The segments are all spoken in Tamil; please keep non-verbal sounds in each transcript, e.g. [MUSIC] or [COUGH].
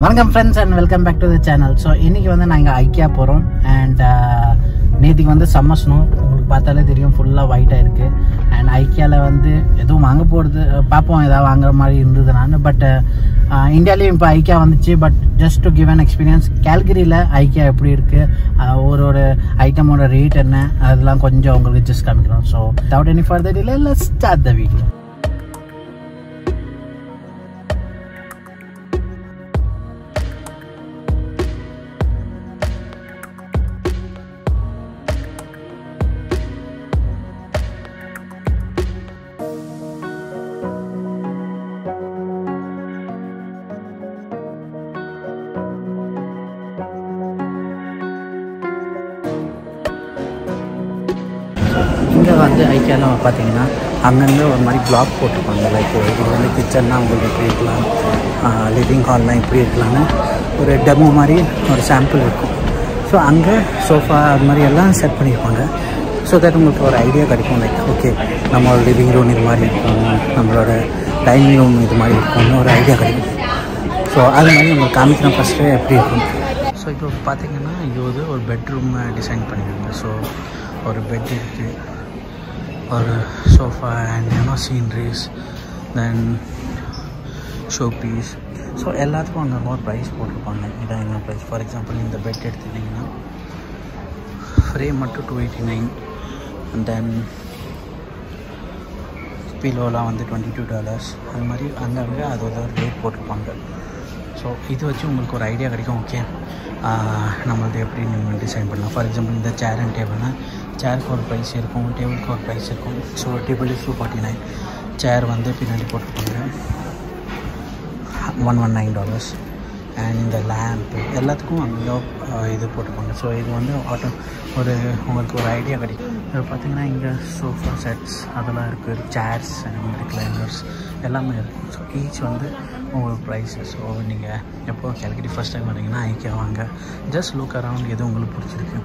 வணக்கம் friends and welcome back to the channel so இன்னைக்கு வந்து நாங்கள் ஐக்கியா போகிறோம் அண்ட் uh, நேற்றுக்கு வந்து சம்மர் ஸ்னோ உங்களுக்கு பார்த்தாலே தெரியும் ஃபுல்லாக ஒயிட்டாக இருக்குது அண்ட் ஐக்கியாவில் வந்து எதுவும் வாங்க போகிறது பார்ப்போம் ஏதாவது வாங்குற மாதிரி இருந்தது நான். பட் இந்தியாலேயும் இப்போ ஐக்கியா வந்துச்சு. But just to give an experience கேல்கரியில் IKEA எப்படி இருக்குது ஒரு ஒரு ஐட்டமோட ரேட் என்ன அதெல்லாம் கொஞ்சம் உங்களுக்கு ஜஸ்ட் காமிக்கிறோம். ஸோ வித்தவுட் எனி ஃபர்தர் இல்லை ஸ்டார்ட் த வீடியோ வந்து ஐக்கியாவில் பார்த்தீங்கன்னா அங்கங்கே ஒரு மாதிரி பிளாக் போட்டிருப்பாங்க. லைக் இது வந்து கிச்சன்னா உங்களுக்கு எப்படி இருக்கலாம்? லிவிங் ஹால்லாம் எப்படி இருக்கலாம்னு ஒரு டெமோ மாதிரி ஒரு சாம்பிள் இருக்கும். ஸோ அங்கே சோஃபா அது மாதிரி எல்லாம் செட் பண்ணியிருப்பாங்க. ஸோ தட் உங்களுக்கு ஒரு ஐடியா கிடைக்கும். லைக் ஓகே நம்மளோட லிவிங் ரூம் இது மாதிரி இருக்கும். நம்மளோட டைனிங் ரூம் இது மாதிரி இருக்கும்னு ஒரு ஐடியா கிடைக்கும். ஸோ அது மாதிரி உங்களுக்கு காமிக்கிறோம் ஃபஸ்ட்டு எப்படி இருக்கும். ஸோ இப்போ பார்த்தீங்கன்னா இது வந்து ஒரு பெட்ரூம் டிசைன் பண்ணியிருக்காங்க. ஸோ ஒரு பெட் இருக்குது ஒரு sofa and you know sceneries then show piece so எல்லாத்துக்கும் அங்கே ஒரு ப்ரைஸ் போட்டிருப்பாங்க. இதான் என்ன ப்ரைஸ் ஃபார் எக்ஸாம்பிள் இந்த பெட் எடுத்துக்கிட்டிங்கன்னா ஃப்ரேம் மட்டும் டூ எயிட்டி நைன் தென் பிலோலாம் வந்து டுவெண்ட்டி டூ டாலர்ஸ் அது மாதிரி அங்கங்கே அதோட ரேட் போட்டிருப்பாங்க. ஸோ இது வச்சு உங்களுக்கு ஒரு ஐடியா கிடைக்கும் ஓகே நம்மளது எப்படி நீங்கள் டிசைன் பண்ணலாம். ஃபார் எக்ஸாம்பிள் இந்த சேர் அண்ட் டேபிள்னால் சேருக்கு ஒரு ப்ரைஸ் இருக்கும் டேபிளுக்கு ஒரு ப்ரைஸ் இருக்கும். So table two forty nine chair வந்து பின்னாடி போட்டிருப்பாங்க one one nine dollars and இந்த லேம்ப்பு எல்லாத்துக்கும் அங்கேயோ இது போட்டுப்பாங்க ஸோ இது வந்து ஆட்டோ ஒரு உங்களுக்கு ஒரு ஐடியா கிடைக்கும். இப்போ பார்த்தீங்கன்னா இங்கே சோஃபா செட்ஸ் அதெல்லாம் இருக்குது சேர்ஸ் அண்ட் ரிக்ளைனர்ஸ் எல்லாமே இருக்கும் ஸோ ஈச் வந்து உங்களுக்கு ப்ரைஸு ஸோ நீங்கள் எப்போ கேல்கரி ஃபஸ்ட் டைம் வரீங்கன்னா ஐக்கியா வாங்க. ஜஸ்ட் லுக் அரவுண்ட் எது உங்களுக்கு பிடிச்சிருக்கு.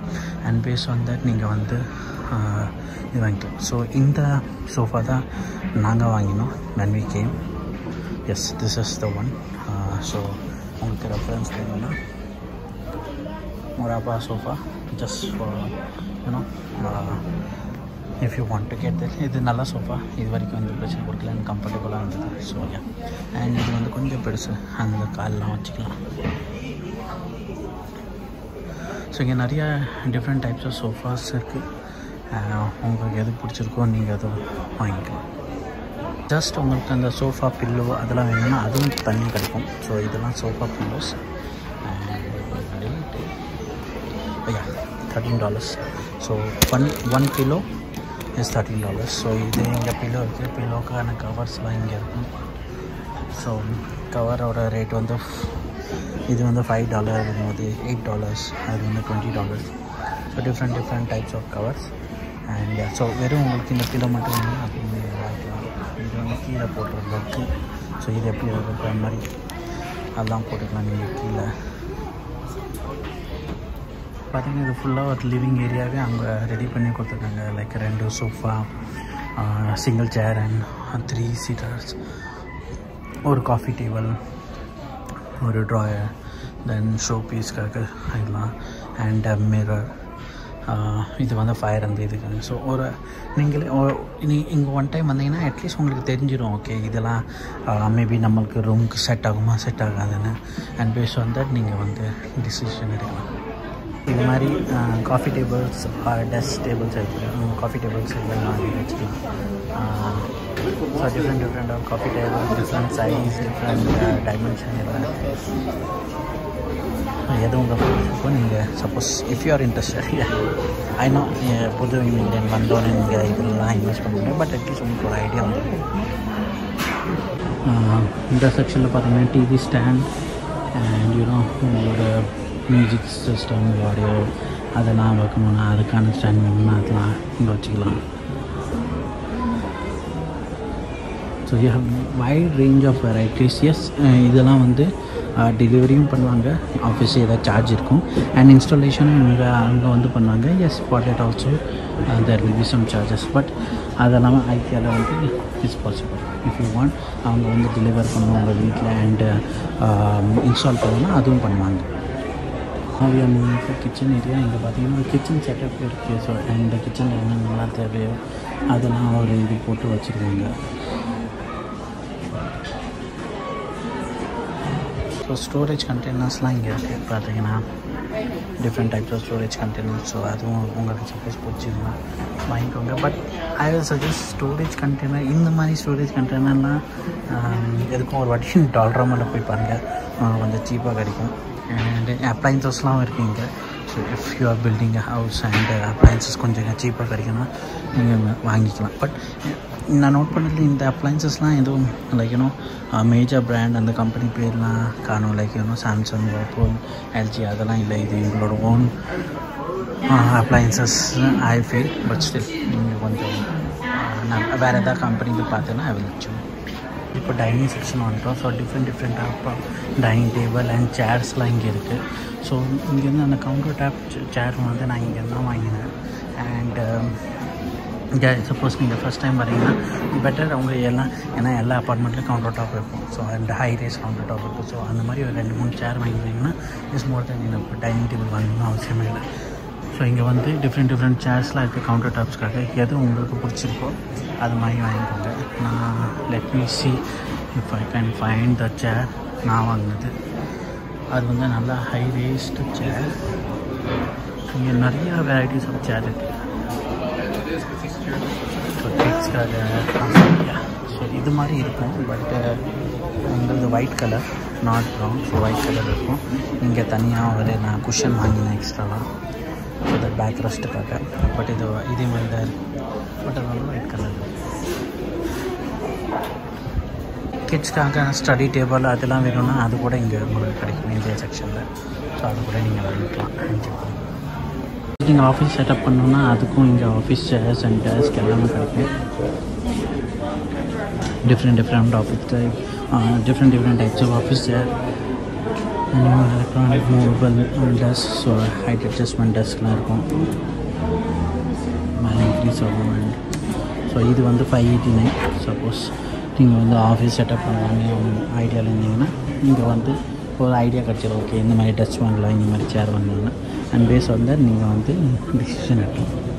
அண்ட் பேஸ் ஆன் தட் நீங்கள் வந்து இது வாங்கிக்கலாம். ஸோ இந்த சோஃபா தான் நாங்கள் வாங்கினோம். When we came yes this is the one so உங்களுக்கு ரெஃபரன்ஸ் வேணும்னா Morabo sofa just for you know if you want to get that இது நல்ல சோஃபா இது வரைக்கும் வந்து பிரச்சனை கொடுக்கல. எனக்கு கம்ஃபர்டபுளாக இருந்தது. ஸோ அண்ட் இது வந்து கொஞ்சம் பெருசு. அந்த கால்லாம் வச்சுக்கலாம். ஸோ இங்கே நிறைய டிஃப்ரெண்ட் டைப்ஸ் ஆஃப் சோஃபாஸ் இருக்குது உங்களுக்கு எது பிடிச்சிருக்கோ நீங்கள் அதை வாங்கிக்கலாம். ஜஸ்ட் உங்களுக்கு அந்த சோஃபா பில்லோ அதெல்லாம் வேணும்னா அதுவும் தண்ணி கிடைக்கும். ஸோ இதெல்லாம் sofa pillows yeah thirteen dollars so one one kilo is thirteen dollars so இது இங்கே பிலோ இருக்குது பிலோக்கான கவர்ஸ்லாம் இங்கே இருக்கும் ஸோ கவரோட ரேட் வந்து இது வந்து ஃபைவ் டாலர் இது வந்து எயிட் டாலர்ஸ் அது வந்து twenty dollars so different different types of covers and so வெறும் உங்களுக்கு இந்த பிலோ மட்டும் வந்து அப்படின்னு வாங்கிக்கலாம் இது வந்து கீழே போடுற பக்கு ஸோ இது எப்படி இருக்கிற மாதிரி அதெல்லாம் போட்டுக்கலாம் நீங்கள் கீழே. பார்த்தீங்கன்னா இது ஃபுல்லாக ஒரு லிவிங் ஏரியாவே அங்கே ரெடி பண்ணி கொடுத்துருக்காங்க. லைக் ரெண்டு sofa single chair and three seaters ஒரு காஃபி டேபிள் ஒரு ட்ராயர் தென் ஷோ பீஸ்க்காக இதெல்லாம் அண்ட் மிரர் இது வந்து ஃபயர் அந்த இதுக்கு. ஸோ ஒரு நீங்களே நீ இங்கே ஒன் டைம் வந்தீங்கன்னா அட்லீஸ்ட் உங்களுக்கு தெரிஞ்சிடும் ஓகே இதெல்லாம் மேபி நம்மளுக்கு ரூமுக்கு செட் ஆகுமா செட் ஆகாதுன்னு. அண்ட் பேஸ் வந்து தட் நீங்கள் வந்து டிசிஷன் எடுக்கலாம். இது மாதிரி காஃபி டேபிள்ஸ் டெஸ்க் டேபிள்ஸ் இருக்குது காஃபி டேபிள்ஸ் இதெல்லாம் வாங்கி வச்சுக்கலாம். So different different coffee table different size different dimension எல்லாம் எது உங்கள் பிடிச்சிருக்கோ நீங்கள் suppose if you are interested I know புது இந்தியன் வந்தோன்னு நீங்கள் இதெல்லாம் இன்வெஸ்ட் பண்ணுவீங்க பட் அட்லீஸ்ட் உங்களுக்கு ஒரு ஐடியா வந்து இந்த செக்ஷனில் பார்த்தீங்கன்னா TV stand and you know உங்களோட மியூசிக் சிஸ்டம் ஆடியோ அதெல்லாம் வைக்கணும்னா அதுக்கான ஸ்டாண்ட் வேணும்னா அதெல்லாம் இங்கே வச்சுக்கலாம். So you have wide range of varieties yes இதெல்லாம் வந்து டெலிவரியும் பண்ணுவாங்க. ஆஃபீஸ் ஏதாவது சார்ஜ் இருக்கும். அண்ட் இன்ஸ்டாலேஷனும் இங்கே அங்கே வந்து பண்ணுவாங்க. Yes for that also there will be some charges but அது ஐக்கியாவில் வந்து it's possible if you want அவங்க வந்து டெலிவர் பண்ணுவாங்க உங்கள் வீட்டில் அண்டு இன்ஸ்டால் பண்ணணும்னா அதுவும் பண்ணுவாங்க. ஆவியா கிச்சன் ஏரியா இங்கே பார்த்தீங்கன்னா ஒரு கிச்சன் செட்டப் இருக்குது ஸோ இந்த கிச்சனில் என்னென்னலாம் தேவையோ அதெல்லாம் ஒரு இது போட்டு வச்சுருக்காங்க ஸோ ஸ்டோரேஜ் கண்டெய்னர்ஸ்லாம் இங்கே இருக்குது பார்த்தீங்கன்னா different types of storage containers so அதுவும் உங்களுக்கு சப்போஸ் பிடிச்சிருந்தா வாங்கிக்கோங்க but I will suggest storage container இந்த மாதிரி ஸ்டோரேஜ் கண்டெய்னர்லாம் um, எதுக்கும் ஒரு வாட்டி [LAUGHS] டாலராமில் போய் பாருங்கள் கொஞ்சம் சீப்பாக கிடைக்கும். அண்ட் அப்ளைன்சஸ்லாம் இருக்குது இங்கே. So if you are building a house and appliances கொஞ்சம் சீப்பாக கிடைக்குன்னா நீங்கள் வாங்கிக்கலாம். பட் நான் நோட் பண்ணதில் இந்த அப்ளைன்சஸ்லாம் எதுவும் like you know major brand அந்த கம்பெனி பேர்லாம் காணும். Like you know Samsung Oppo LG அதெல்லாம் இல்லை. இது எங்களோட own appliances I feel but still நீங்கள் கொஞ்சம் நான் வேறு எதாவது கம்பெனிக்கு பார்த்தேன்னா ஐ வில் இப்போ டைனிங் செக்ஷன் வந்துட்டோம். So different different of dining table and சேர்ஸ்லாம் இங்கே இருக்குது ஸோ இங்கேருந்து அந்த கவுண்டர் டாப் சேர் வந்து நான் இங்கேருந்து தான் வாங்கினேன். அண்ட் um, இங்கே சப்போஸ் நீங்கள் ஃபஸ்ட் டைம் வரீங்கன்னா பெட்டர் அவங்க எல்லாம் ஏன்னா எல்லா அப்பார்ட்மெண்ட்லேயும் கவுண்டர் டாப் இருக்கும். So and high raise counter top இருக்கும். ஸோ அந்த மாதிரி ஒரு ரெண்டு மூணு சேர் வாங்கினீங்கன்னா இஸ் மோர் தென் இப்போ டைனிங் டேபிள் வாங்கணும்னு அவசியமே இல்லை. இங்கே வந்து டிஃப்ரெண்ட் டிஃப்ரெண்ட் சேர்ஸ்லாம் இருக்குது கவுண்டர் டாப்ஸ்க்காக எது உங்களுக்கு பிடிச்சிருக்கோ அது மாதிரி வாங்கிக்கோங்க. நான் let me see if I can find the chair நான் வாங்கினது. அது வந்து நல்லா ஹை ரேஸ்டு சேர் இங்கே நிறைய வெரைட்டிஸ் ஆஃப் சேர் இருக்குது ஸோ கிட்ஸ்க்காக ஸோ இது மாதிரி இருக்கும் பட்டு உங்களது white colour not brown so white colour இருக்கும். இங்கே தனியாக ஒரு நான் குஷன் வாங்கினேன் எக்ஸ்ட்ராவாக ஸோ பேக் ரெஸ்ட்டுக்காக பட் இது இதே மாதிரி தான் இருக்கும் பட் அது ஒயிட் கலர் கிட்ஸ்க்காக ஸ்டடி டேபிள் அதெல்லாம் வேணும்னா அது கூட இங்கே உங்களுக்கு கிடைக்கும். இந்திய செக்ஷனில் ஸோ அது கூட நீங்கள் வாங்கிக்கலாம். நீங்கள் ஆஃபீஸ் செட்டப் பண்ணணுன்னா அதுக்கும் இங்கே ஆஃபீஸ் சேர்ஸ் அண்ட் டெஸ்க் எல்லாமே கிடைக்கும். Different different office type different different types of office chair electronic movable desk so height adjustment டெஸ்க்லாம் இருக்கும். மேலே இன்க்ரீஸ் ஆகும் அண்ட் ஸோ இது வந்து ஃபைவ் எயிட்டி நைன் சப்போஸ் நீங்கள் வந்து ஆஃபீஸ் செட்டப் பண்ணலான்னு ஐடியாவில் இருந்தீங்கன்னா நீங்கள் வந்து ஒரு ஐடியா கிடச்சிடும் ஓகே இந்த மாதிரி டச் வாங்கலாம் இந்த மாதிரி சேர் வாங்கலாம் அண்ட் பேஸ் வந்து நீங்கள் வந்து டிசிஷன் எடுக்கலாம்.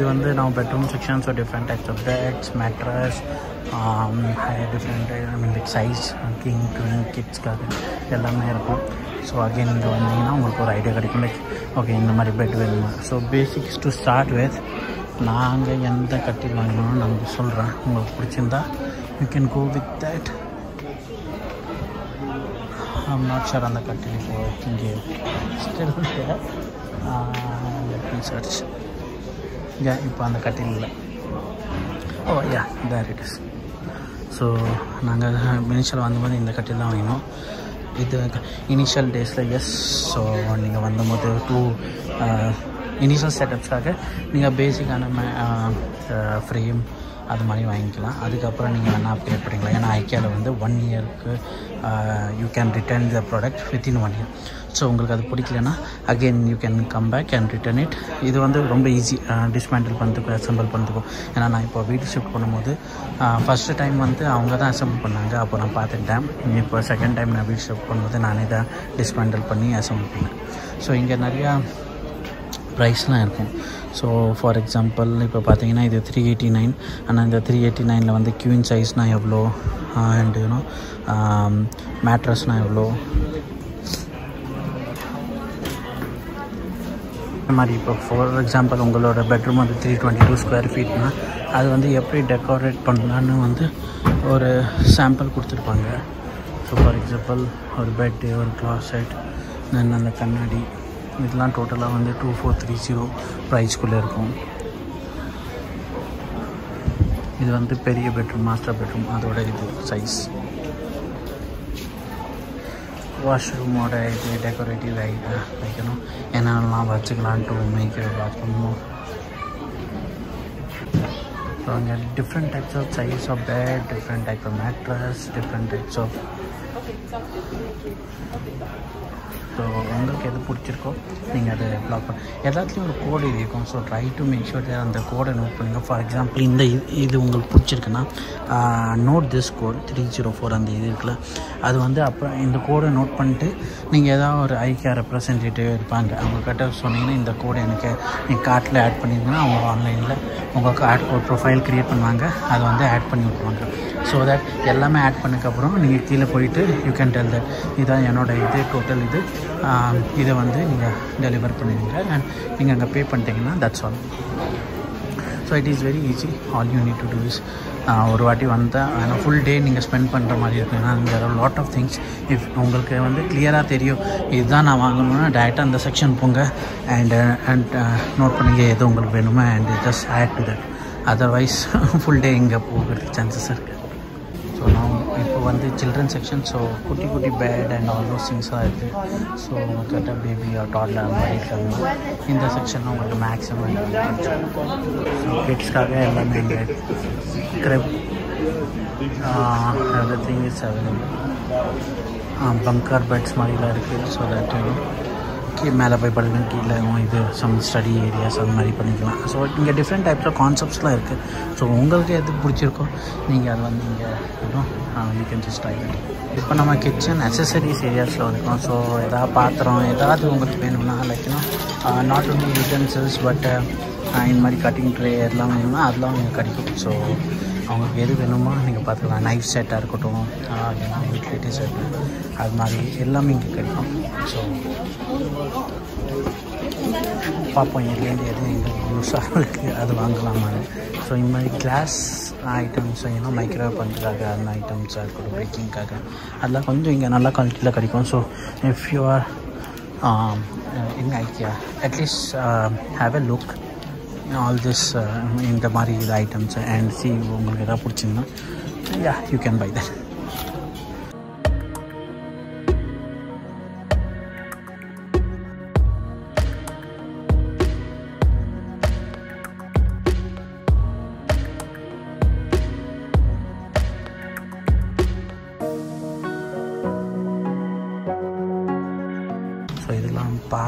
இது வந்து நம்ம bedroom section so different types of beds mattress different I mean like size king twin கிட்ஸ்க்காக எல்லாமே இருக்கும். ஸோ அகெயின் இங்கே வந்தீங்கன்னா உங்களுக்கு ஒரு ஐடியா கிடைக்கும். லைக் ஓகே இந்த மாதிரி பெட் வேணுமா? So basics to start with நாங்கள் எந்த கட்டில் வாங்கணும்னு நான் சொல்கிறேன் உங்களுக்கு பிடிச்சிருந்தா you can go with that I'm not sure அந்த கட்டில் இப்போ இங்கே still let me search yeah இப்போ அந்த கட்டில் இல்லை ஓ yeah there it is so நாங்கள் இனிஷியல் வந்தபோது இந்த கட்டில் தான் வாங்கினோம். இது இனிஷியல் டேஸில் எஸ் ஸோ நீங்கள் வந்தபோது டூ இனிஷியல் செட்டப்ஸ்க்காக நீங்கள் பேசிக்கான ஃப்ரேம் அது மாதிரி வாங்கிக்கலாம். அதுக்கப்புறம் நீங்கள் வேணால் அப்கிரேட் பண்ணிக்கலாம். ஏன்னா ஐக்கியாவில் வந்து ஒன் இயருக்கு you can return the product within one year so உங்களுக்கு அது பிடிக்கலன்னா again you can come back and return it இது வந்து ரொம்ப ஈஸி டிஸ்மேண்டில் பண்ணுறதுக்கும் அசம்பிள் பண்ணுறதுக்கும் ஏன்னா நான் இப்போ வீடு ஷிஃப்ட் பண்ணும்போது uh, ஃபஸ்ட்டு டைம் வந்து அவங்க தான் அசம்பிள் பண்ணாங்க. அப்போ நான் பார்த்துட்டேன் இப்போ செகண்ட் டைம் நான் வீடு ஷிஃப்ட் பண்ணும்போது நானே தான் டிஸ்மேண்டில் பண்ணி அசம்பிள் பண்ணேன். ஸோ இங்கே நிறையா ப்ரைஸ்லாம் இருக்கும். ஸோ ஃபார் எக்ஸாம்பிள் இப்போ பார்த்தீங்கன்னா இது த்ரீ எயிட்டி நைன் ஆனால் இந்த த்ரீ எயிட்டி நைனில் வந்து க்யூன் சைஸ்னால் எவ்வளோ? அண்ட் யூனோ மேட்ரஸ்னால் எவ்வளோ? மாதிரி இப்போ ஃபார் எக்ஸாம்பிள் உங்களோட பெட்ரூம் வந்து த்ரீ டுவெண்ட்டி டூ ஸ்கொயர் ஃபீட்னா அது வந்து எப்படி டெக்கரேட் பண்ணலான்னு வந்து ஒரு சாம்பிள் கொடுத்துருப்பாங்க. ஸோ ஃபார் எக்ஸாம்பிள் ஒரு பெட்டு ஒரு கிளாசெட் தென் அந்த கண்ணாடி இதெல்லாம் டோட்டலாக வந்து டூ ஃபோர் த்ரீ ஜீரோ ப்ரைஸ்க்குள்ளே இருக்கும். இது வந்து பெரிய பெட்ரூம் மாஸ்டர் பெட்ரூம் அதோட இது size washroom or a decorative like like you know. and i'll now watch to make your bathroom more so different types of size of bed different types of mattress different types of so உங்களுக்கு எது பிடிச்சிருக்கோ நீங்கள் அதை ப்ளாக் பண்ண எல்லாத்துலேயும் ஒரு கோடு இருக்கும். So try to make sure அந்த கோடை நோட் பண்ணுங்கள் ஃபார் எக்ஸாம்பிள் இந்த இது இது உங்களுக்கு பிடிச்சிருக்குன்னா note this code three zero four அந்த இது இருக்குல்ல. அது வந்து அப்புறம் இந்த கோடை நோட் பண்ணிட்டு நீங்கள் ஏதாவது ஒரு ஐக்கியா ரெப்ரசன்டேட்டிவ் இருப்பாங்க. அவங்கக்கிட்ட சொன்னீங்கன்னா இந்த கோடை எனக்கு நீங்கள் கார்ட்டில் ஆட் பண்ணியிருந்தீங்கன்னா அவங்க ஆன்லைனில் உங்களுக்கு ஆட் ஒரு ப்ரொஃபைல் க்ரியேட் பண்ணுவாங்க. அதை வந்து ஆட் பண்ணி விட்ருவாங்க ஸோ தட் எல்லாமே ஆட் பண்ணதுக்கப்புறம் நீங்கள் கீழே போயிட்டு யூ கேன் டெல் தட் இதுதான் என்னோடய இது டோட்டல் இது. இதை வந்து நீங்கள் டெலிவர் பண்ணிடுங்க அண்ட் நீங்கள் அங்கே பே பண்ணிட்டீங்கன்னா that's all so it is very easy all you need to do is ஒரு வாட்டி வந்தால் ஆனால் ஃபுல் டே நீங்கள் ஸ்பெண்ட் பண்ணுற மாதிரி இருக்கும். ஏன்னா இங்கே லாட் ஆஃப் திங்ஸ் இஃப் உங்களுக்கு வந்து கிளியராக தெரியும் இதுதான் நான் வாங்கணும்னா டேரெக்டாக அந்த செக்ஷன் போங்க. அண்ட் அண்ட் நோட் பண்ணிங்க எது உங்களுக்கு வேணுமோ and just add to that otherwise full day இங்கே போகிறதுக்கு சான்சஸ் இருக்குது நான் இப்போ வந்து சில்ட்ரன் செக்ஷன் ஸோ குட்டி குட்டி பேட் அண்ட் ஆல் தோஸ் திங்ஸ்லாம் இருக்குது ஸோ உங்கள்கிட்ட பேபி டாட்லர் அந்த மாதிரி இருக்காங்க இந்த செக்ஷனில் உங்களுக்கு மேக்ஸிமம் ஸோ கிட்ஸ்க்காக எல்லாமே இங்கே crib everything is available bunker beds மாதிரிலாம் இருக்குது ஸோ தட் கீழே மேலே போய் படுக்கணும். கீழே இது சம் ஸ்டடி ஏரியாஸ் அந்த மாதிரி பண்ணிக்கலாம். ஸோ இங்கே டிஃப்ரெண்ட் டைப்ஸ் ஆஃப் கான்செப்ட்ஸ்லாம் இருக்குது ஸோ உங்களுக்கு எது பிடிச்சிருக்கோ நீங்கள் அதை வந்து இங்கே யூ கேன் ஜஸ்ட் ட்ரை இப்போ நம்ம கிச்சன் அசசரிஸ் ஏரியாஸில் இருக்கோம். ஸோ எதாவது பாத்திரம் ஏதாவது உங்களுக்கு வேணும்னா லைக்னா நாட் ஒன்லி யூட்டன்சில்ஸ் பட் இந்த மாதிரி கட்டிங் ட்ரே எல்லாம் வேணும்னா அதெல்லாம் உங்களுக்கு கிடைக்கும் ஸோ அவங்களுக்கு எது வேணுமோ நீங்கள் பார்த்துக்கலாம் நைஃப் செட்டாக இருக்கட்டும் uh, இல்லைன்னா யூட்டிலிட்டி செட்டு அது மாதிரி எல்லாமே இங்கே கிடைக்கும் ஸோ பார்ப்போம் இதுலேருந்து எது எங்களுக்கு யூஸாக இருக்குது அது வாங்கலாமான்னு. ஸோ இந்த மாதிரி கிளாஸ் ஐட்டம்ஸ் ஏன்னா மைக்ரோவேவ் பண்ணுறதுக்காக அந்த ஐட்டம்ஸாக இருக்கட்டும் பேக்கிங்காக அதெல்லாம் கொஞ்சம் இங்கே நல்ல குவாலிட்டியில் கிடைக்கும். So if you are in IKEA at least have a look all this இந்த மாதிரி இது ஐட்டம்ஸ் அண்ட் சி உங்களுக்கு எதாவது பிடிச்சிங்கன்னா yeah you can buy that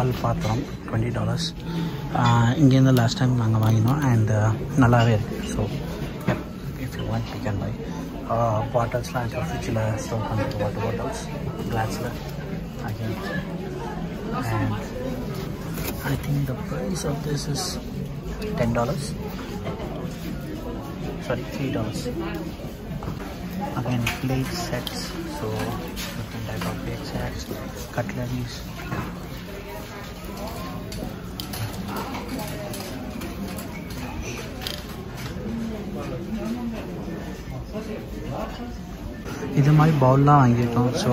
பால் பாத்திரம் டுவெண்ட்டி டாலர்ஸ் இங்கேருந்து லாஸ்ட் டைம் நாங்கள் வாங்கினோம் அண்ட் நல்லாவே இருக்குது so if you want you can buy பாட்டில்ஸ்லாம் இப்போ ஃப்ரிட்ஜில் ஸ்டோர் பண்ணுறது வாட்டர் பாட்டில்ஸ் கிளாஸில் again and I think the price of this is ten dollars sorry three dollars again plate sets so different type of plate sets cutleries. இது மாதிரி பவுல்லாம் வாங்கியிருக்கோம். ஸோ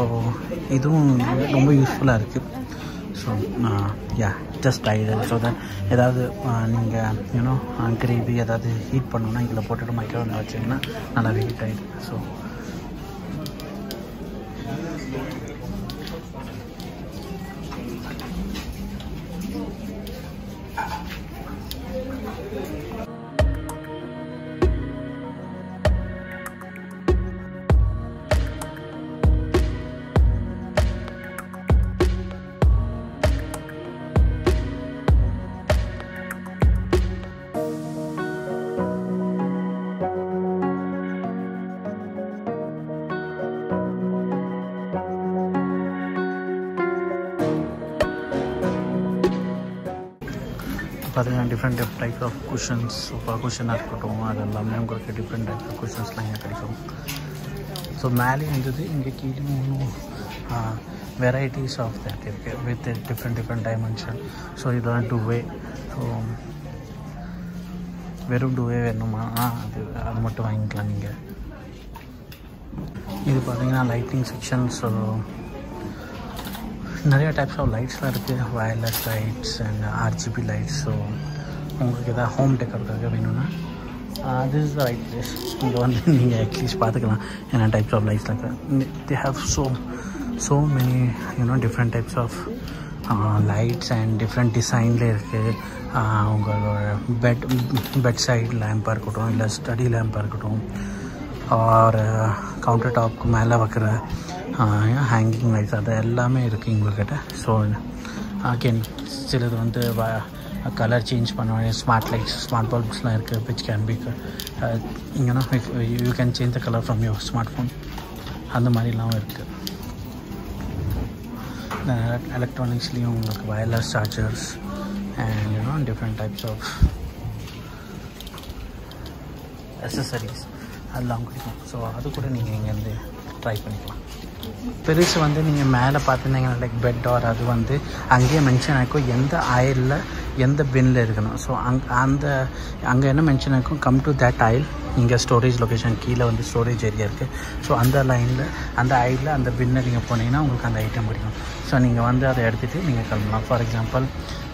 இதுவும் ரொம்ப யூஸ்ஃபுல்லாக இருக்குது so yeah just idle so that ஏதாவது நீங்கள் யூனோ கிரேவி ஏதாவது ஹீட் பண்ணணுன்னா இதில் போட்டுட்டு மைக்ரோவனில் வச்சிங்கன்னா நல்லாவே ஹீட் ஆகிடும் ஸோ பார்த்தீங்கன்னா different type of cushions sofa குஷனாக இருக்கட்டும் அது எல்லாமே உங்களுக்கு டிஃப்ரெண்ட் டைப் ஆஃப் குஷன்ஸ்லாம் இங்கே கிடைக்கும் ஸோ மேலே இருந்தது இங்கே கீழே இன்னும் வெரைட்டிஸ் ஆஃப் தட் இருக்குது with different different dimension so இதெல்லாம் டூ வே ஸோ வெறும் டூவே வேணுமா ஆ, அது அது மட்டும் வாங்கிக்கலாம் நீங்கள் இது பார்த்தீங்கன்னா லைட்டிங் செக்ஷன் ஸோ நிறைய டைப்ஸ் ஆஃப் லைட்ஸ்லாம் இருக்குது wireless lights and RGB lights so உங்களுக்கு எதாவது ஹோம் டெக்கருக்காக வேணும்னா this is the right place இங்கே வந்து நீங்கள் அட்லீஸ்ட் பார்த்துக்கலாம் என்ன டைப்ஸ் ஆஃப் லைட்ஸ்லாம் இருக்குது they have so so many you know different types of lights and different டிசைனில் இருக்குது உங்களோட பெட் பெட் சைட் லேம்பாக இருக்கட்டும் இல்லை ஸ்டடி லேம்பாக இருக்கட்டும் ஆர் கவுண்டர் டாப்க்கு மேலே வைக்கிற ஹேங்கிங் லைட்ஸ் அது எல்லாமே இருக்குது எங்கள்கிட்ட ஸோ அகெயின் சிலது வந்து கலர் சேஞ்ச் பண்ணுவேன் ஸ்மார்ட் லைட்ஸ் ஸ்மார்ட் பல்ப்ஸ்லாம் இருக்குது which can be இங்கேனா you can change the colour from your smart phone அந்த மாதிரிலாம் இருக்குது எலக்ட்ரானிக்ஸ்லேயும் உங்களுக்கு wireless chargers and you know different types of accessories அதெல்லாம் கிடைக்கும் ஸோ அது கூட நீங்கள் இங்கேருந்து ட்ரை பண்ணிக்கலாம். பெருசு வந்து நீங்கள் மேலே பார்த்துருந்தீங்கன்னா லைக் பெட் ஆர் அது வந்து அங்கேயே மென்ஷன் ஆகிருக்கும் எந்த ஆயிலில் எந்த பின்னில் இருக்கணும். ஸோ அங் அந்த அங்கே என்ன மென்ஷன் ஆகிருக்கும் கம் டு தேட் ஆயில் இங்கே ஸ்டோரேஜ் லொக்கேஷன் கீழே வந்து ஸ்டோரேஜ் ஏரியா இருக்குது ஸோ அந்த லைனில் அந்த ஆயிலில் அந்த பின்னை நீங்கள் போனீங்கன்னா உங்களுக்கு அந்த ஐட்டம் பிடிக்கும் ஸோ நீங்கள் வந்து அதை எடுத்துகிட்டு நீங்கள் கிளம்பலாம். ஃபார் எக்ஸாம்பிள்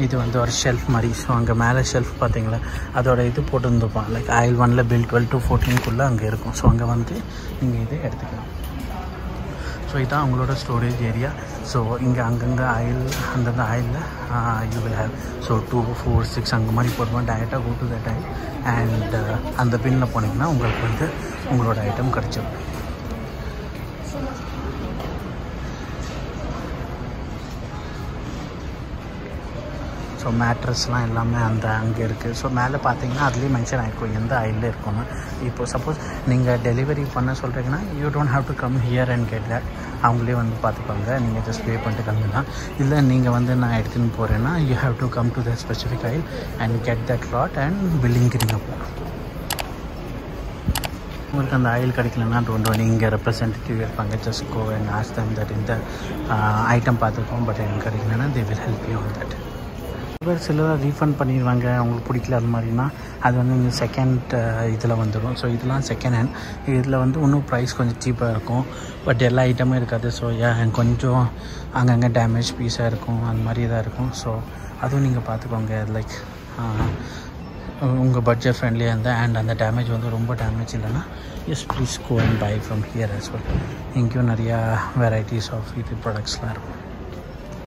இது வந்து ஒரு ஷெல்ஃப் மாதிரி. ஸோ அங்கே மேலே ஷெல்ஃப் பார்த்தீங்களா? அதோட இது போட்டுருந்துப்பான் லைக் ஆயில் ஒனில் பில் டுவெல் டு ஃபோர்டீனுக்குள்ளே அங்கே இருக்கும். ஸோ அங்கே வந்து நீங்கள் இதை எடுத்துக்கலாம். ஸோ இதுதான் அவங்களோட ஸ்டோரேஜ் ஏரியா ஸோ இங்கே அங்கங்கே ஆயில் அந்தந்த ஆயிலில் you will have so two four six அங்கே மாதிரி போடுவோம். டேரெக்டாக go to that aisle and அந்த பின்னில் போனீங்கன்னா உங்களுக்கு வந்து உங்களோட ஐட்டம் கிடச்சிடும் ஸோ மேட்ரஸ்லாம் எல்லாமே அந்த அங்கே இருக்குது ஸோ மேலே பார்த்தீங்கன்னா அதுலேயும் மென்ஷன் ஆகிருக்கும் எந்த ஆயிலில் இருக்கும்னு. இப்போ சப்போஸ் நீங்கள் டெலிவரி பண்ண சொல்கிறீங்கன்னா you don't have to come here and get that அவங்களே வந்து பார்த்துப்பாங்க. நீங்கள் ஜஸ்ட் பே பண்ணிட்டு கிளம்பலாம் இல்லை நீங்கள் வந்து நான் எடுத்துன்னு போகிறேன்னா you have to come to the specific aisle and get that lot and பில்லிங்க்கு நீங்கள் போகலாம் உங்களுக்கு அந்த ஆயில் கிடைக்கலன்னா டோன்ட் ஒன் இங்கே ரெப்ரசன்டேட்டிவ் இருப்பாங்க. Just go and ask them that இந்த uh, ஐட்டம் பார்த்துருக்கோம் பட் எனக்கு கிடைக்கலன்னா they will help you on that பேர் சிலர் ரீஃபண்ட் பண்ணிடுவாங்க. அவங்களுக்கு பிடிக்கல அது மாதிரினா அது வந்து இங்கே செகண்ட் uh, இதில் வந்துடும் ஸோ இதெல்லாம் செகண்ட் ஹேண்ட் இதில் வந்து இன்னும் ப்ரைஸ் கொஞ்சம் சீப்பாக இருக்கும். பட் எல்லா ஐட்டமும் இருக்காது. ஸோ கொஞ்சம் அங்கங்கே டேமேஜ் பீஸாக இருக்கும். அந்த மாதிரி தான் இருக்கும். ஸோ அதுவும் நீங்கள் பார்த்துக்கோங்க. லைக் உங்கள் பட்ஜெட் ஃப்ரெண்ட்லியாக இருந்தால் அண்ட் அந்த டேமேஜ் வந்து ரொம்ப டேமேஜ் இல்லைன்னா yes please go and buy from here as well இங்கேயும் நிறையா வெரைட்டிஸ் ஆஃப் இது ப்ராடக்ட்ஸ்லாம் இருக்கும்.